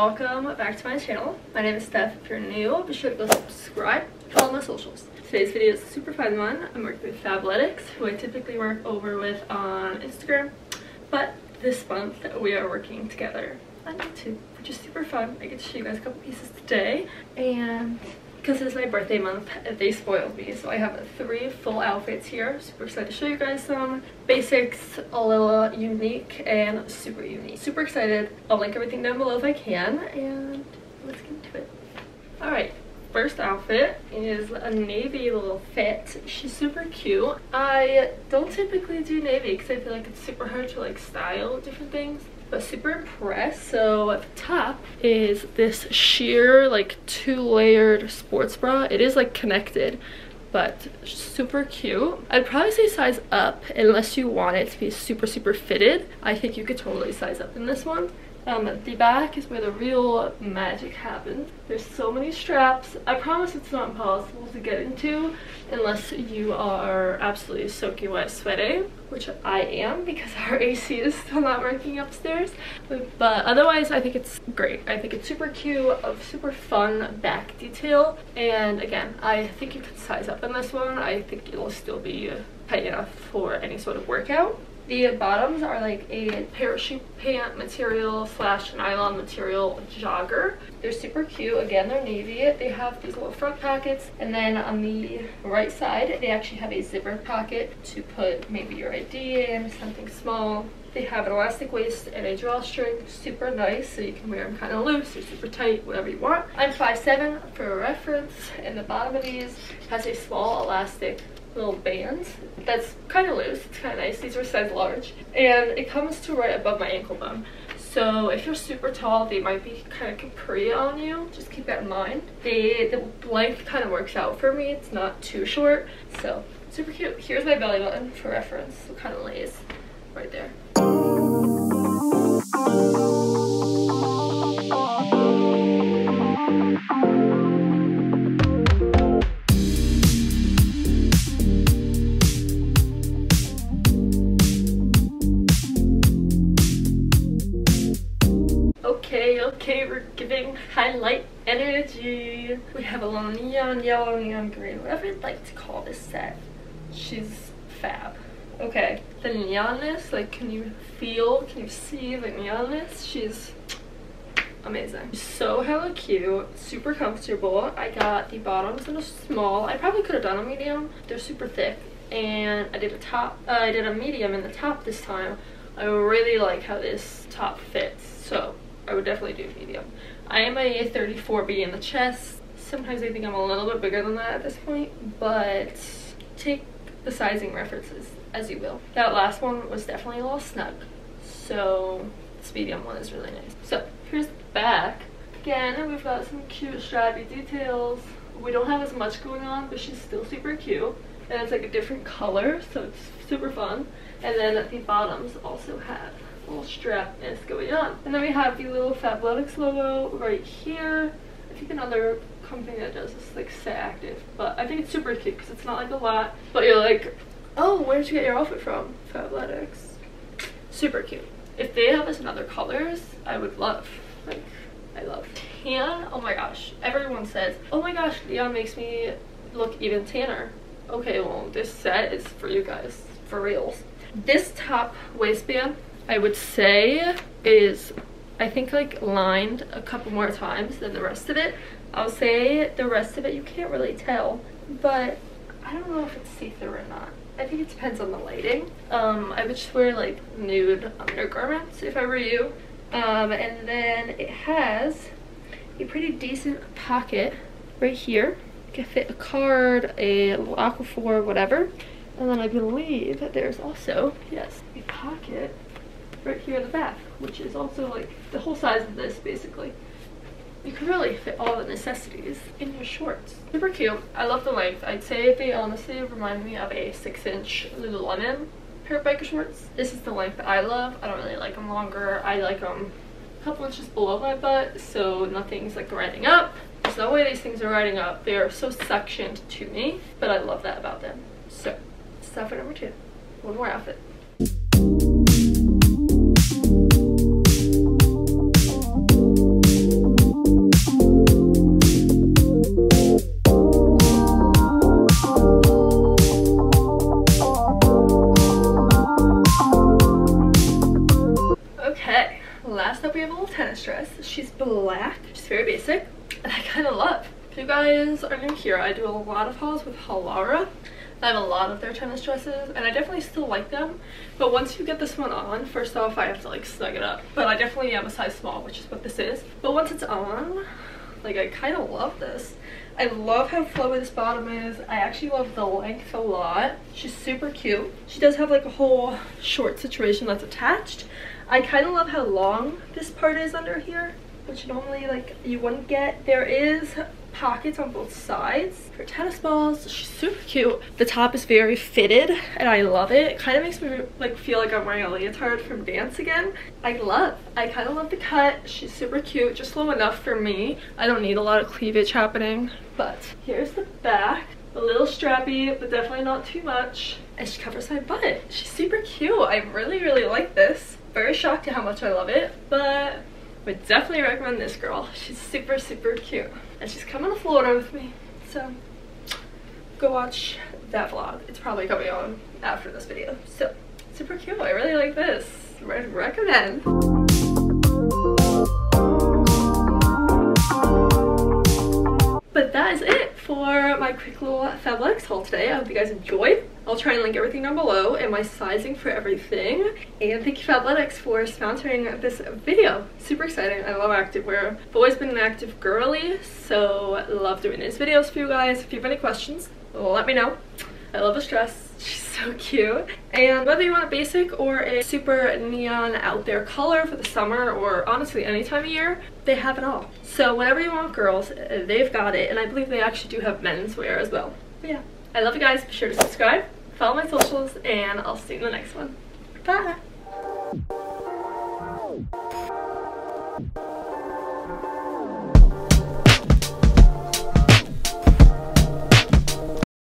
welcome back to my channel. My name is Steph. If you're new, be sure to go subscribe, follow my socials. Today's video is a super fun one. I'm working with Fabletics, who I typically work over with on Instagram, but this month we are working together on YouTube, which is super fun. I get to show you guys a couple pieces today, and because it's my birthday month, they spoiled me. So I have three full outfits here. Super excited to show you guys some basics, a little unique and super unique. Super excited. I'll link everything down below if I can and let's get into it. Alright, first outfit is a navy little fit. She's super cute. I don't typically do navy because I feel like it's super hard to like style different things but super impressed. So at the top is this sheer like two layered sports bra. It is like connected but super cute. I'd probably say size up unless you want it to be super super fitted. I think you could totally size up in this one. Um, the back is where the real magic happens. There's so many straps. I promise it's not impossible to get into unless you are absolutely soaking wet sweating, which I am because our AC is still not working upstairs. But, otherwise, I think it's great. I think it's super cute, a super fun back detail. And again, I think you could size up in this one. I think it'll still be tight enough for any sort of workout. The bottoms are like a parachute pant material slash nylon material jogger. They're super cute. Again, they're navy. They have these little front pockets. And then on the right side, they actually have a zipper pocket to put maybe your ID in, something small. They have an elastic waist and a drawstring, super nice, so you can wear them kind of loose or super tight, whatever you want. I'm 5'7", for reference, and the bottom of these has a small elastic little bands that's kind of loose it's kind of nice these are size large and it comes to right above my ankle bone. So if you're super tall they might be kind of capri on you just keep that in mind. The the length kind of works out for me it's not too short so super cute. Here's my belly button for reference it kind of lays right there okay, okay, we're giving highlight energy. We have a little neon yellow, neon green, whatever you'd like to call this set. She's fab. Okay, the neonness, like can you feel, can you see the neonness? She's amazing. So hella cute, super comfortable. I got the bottoms in a small. I probably could have done a medium. They're super thick. And I did a top, uh, I did a medium in the top this time. I really like how this top fits. So I would definitely do medium. I am a 34B in the chest. Sometimes I think I'm a little bit bigger than that at this point, but take the sizing references as you will. That last one was definitely a little snug, so this medium one is really nice. So here's the back. Again, we've got some cute strappy details. We don't have as much going on, but she's still super cute. And it's like a different color, so it's super fun. And then the bottoms also have little strapness going on. And then we have the little Fabletics logo right here. I think another company that does this like Set Active, but I think it's super cute because it's not like a lot, but you're like, oh, where did you get your outfit from? Fabletics. Super cute. If they have this in other colors, I would love. Like, I love tan. Oh my gosh. Everyone says, oh my gosh, neon makes me look even tanner. Okay, well, this set is for you guys, for reals. This top waistband I would say is I think like lined a couple more times than the rest of it. I'll say the rest of it you can't really tell, but I don't know if it's see-through or not. I think it depends on the lighting. Um, I would just wear like nude undergarments if I were you. Um, and then it has a pretty decent pocket right here. You can fit a card, a little Aquaphor, whatever. And then I believe that there's also, yes, a pocket right here in the back, which is also like the whole size of this basically. You can really fit all the necessities in your shorts. Super cute. I love the length. I'd say they honestly remind me of a 6 inch Lululemon pair of biker shorts. This is the length that I love. I don't really like them longer. I like them a couple inches below my butt so nothing's like riding up. There's no way these things are riding up. They are so sectioned to me, but I love that about them. So, stuff number two. One more outfit. Black. She's very basic. And I kind of love. If you guys are new here, I do a lot of hauls with Halara. I have a lot of their tennis dresses and I definitely still like them. But once you get this one on, first off I have to like snug it up. But I definitely am a size small, which is what this is. But once it's on, like I kind of love this. I love how flowy this bottom is. I actually love the length a lot. She's super cute. She does have like a whole short situation that's attached. I kind of love how long this part is under here, which normally like you wouldn't get. There is pockets on both sides for tennis balls. She's super cute. The top is very fitted and I love it. It kind of makes me like feel like I'm wearing a leotard from dance again. I love. I kind of love the cut. She's super cute, just low enough for me. I don't need a lot of cleavage happening. But here's the back. A little strappy, but definitely not too much. And she covers my butt. She's super cute. I really, really like this. Very shocked at how much I love it, but would definitely recommend this girl. She's super, super cute. And she's coming to Florida with me. So go watch that vlog. It's probably coming on after this video. So super cute. I really like this. I recommend. But that is it for my quick little Fabletics haul today. I hope you guys enjoyed. I'll try and link everything down below and my sizing for everything. And thank you Fabletics for sponsoring this video. Super exciting. I love activewear. I've always been an active girly, so love doing these videos for you guys. If you have any questions, let me know. I love this dress. She's so cute. And whether you want a basic or a super neon out there color for the summer or honestly any time of year, they have it all. So whatever you want girls, they've got it. And I believe they actually do have men's wear as well. But yeah, I love you guys. Be sure to subscribe, follow my socials, and I'll see you in the next one. Bye!